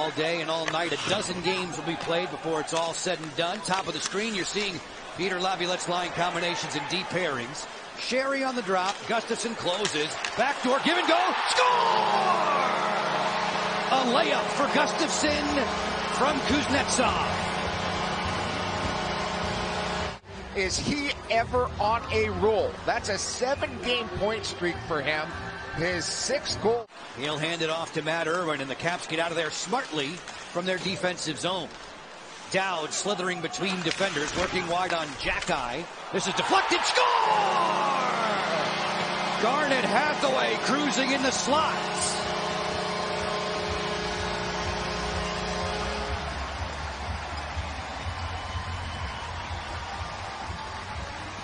all day and all night. A dozen games will be played before it's all said and done. Top of the screen, you're seeing Peter Laviolette's line combinations and deep pairings. Sheary on the drop. Gustafsson closes. Backdoor, give and go. Score! A layup for Gustafsson from Kuznetsov. Is he ever on a roll? That's a seven-game point streak for him. His sixth goal. He'll hand it off to Matt Irwin, and the Caps get out of there smartly from their defensive zone. Dowd slithering between defenders, working wide on Xhekaj. This is deflected. Score! Garnet Hathaway cruising in the slots.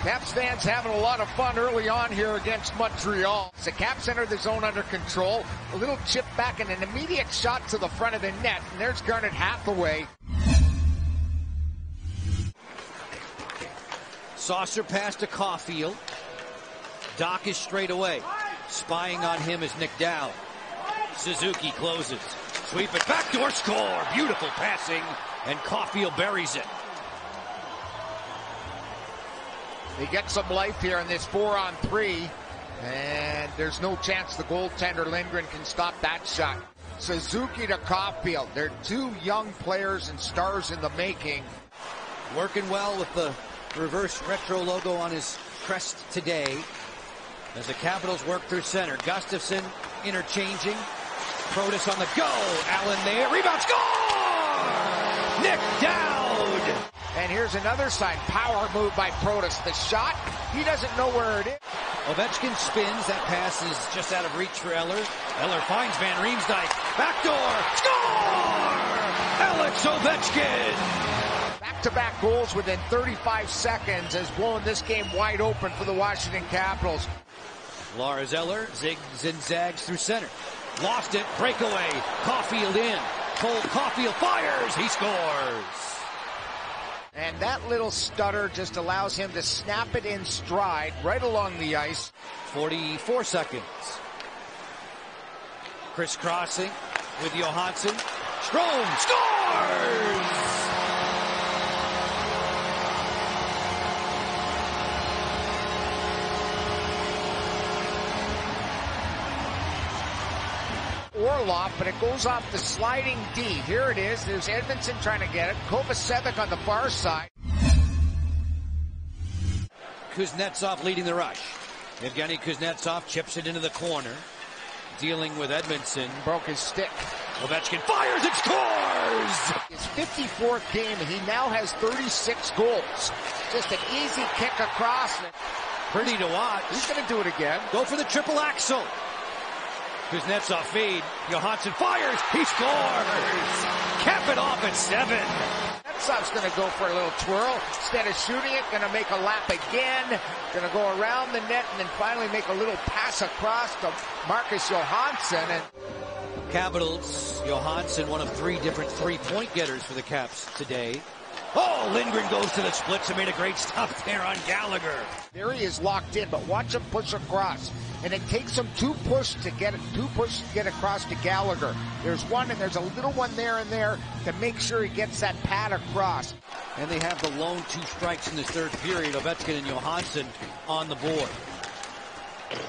Caps fans having a lot of fun early on here against Montreal. The Caps enter the zone under control. A little chip back and an immediate shot to the front of the net. And there's Garnet Hathaway. Saucer pass to Caufield. Dach is straight away. Spying on him is Nic Dowd. Suzuki closes. Sweep it. Backdoor score. Beautiful passing. And Caufield buries it. They get some life here in this four on three. And there's no chance the goaltender Lindgren can stop that shot. Suzuki to Caufield. They're two young players and stars in the making. Working well with the reverse retro logo on his crest today. As the Capitals work through center. Gustafsson interchanging. Protas on the go. Allen there. Rebound score! Nic Dowd! And here's another sign. Power move by Protas. The shot, he doesn't know where it is. Ovechkin spins. That pass is just out of reach for Eller. Eller finds Van Riemsdyk. Backdoor. Score! Alex Ovechkin! Back-to-back goals within 35 seconds has blown this game wide open for the Washington Capitals. Lars Eller zigs and zags through center. Lost it. Breakaway. Caufield in. Cole Caufield fires. He scores. And that little stutter just allows him to snap it in stride right along the ice. 44 seconds. Crisscrossing with Johansson. Strome scores! Orlov, but it goes off the sliding D. Here it is. There's Edmundson trying to get it. Kovacevic on the far side. Kuznetsov leading the rush. Evgeny Kuznetsov chips it into the corner. Dealing with Edmundson. Broke his stick. Ovechkin fires and scores! His 54th game, and he now has 36 goals. Just an easy kick across. Pretty to watch. He's going to do it again. Go for the triple axel. Kuznetsov feed. Johansson fires. He scores. Cap it off at seven. Kuznetsov's going to go for a little twirl. Instead of shooting it, going to make a lap again. Going to go around the net and then finally make a little pass across to Marcus Johansson. And Capitals, Johansson, one of three different three-point getters for the Caps today. Oh, Lindgren goes to the splits and made a great stop there on Gallagher. There he is locked in, but watch him push across. And it takes him two push to get it, two push to get across to Gallagher. There's one and there's a little one there and there to make sure he gets that pad across. And they have the lone two strikes in this third period. Ovechkin and Johansson on the board.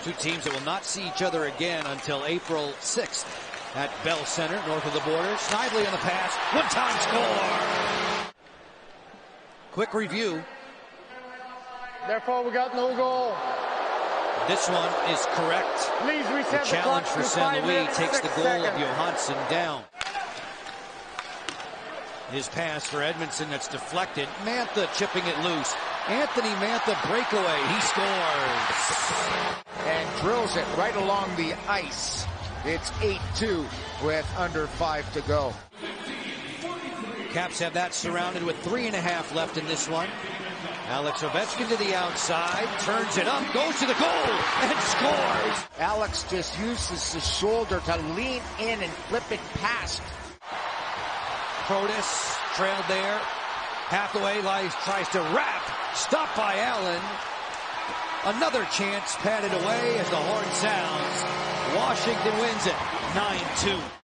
Two teams that will not see each other again until April 6th at Bell Center, north of the border. Snively on the pass. One-time score. Quick review. Therefore, we got no goal. This one is correct. Please reset the challenge the for St. Louis takes the goal seconds. of Johansson down. His pass for Edmundson that's deflected. Mantha chipping it loose. Anthony Mantha breakaway. He scores. And drills it right along the ice. It's 8-2 with under five to go. Caps have that surrounded with three and a half left in this one. Alex Ovechkin to the outside, turns it up, goes to the goal, and scores. Alex just uses his shoulder to lean in and flip it past. Protas trailed there. Hathaway lies, tries to wrap, stopped by Allen. Another chance padded away as the horn sounds. Washington wins it 9-2.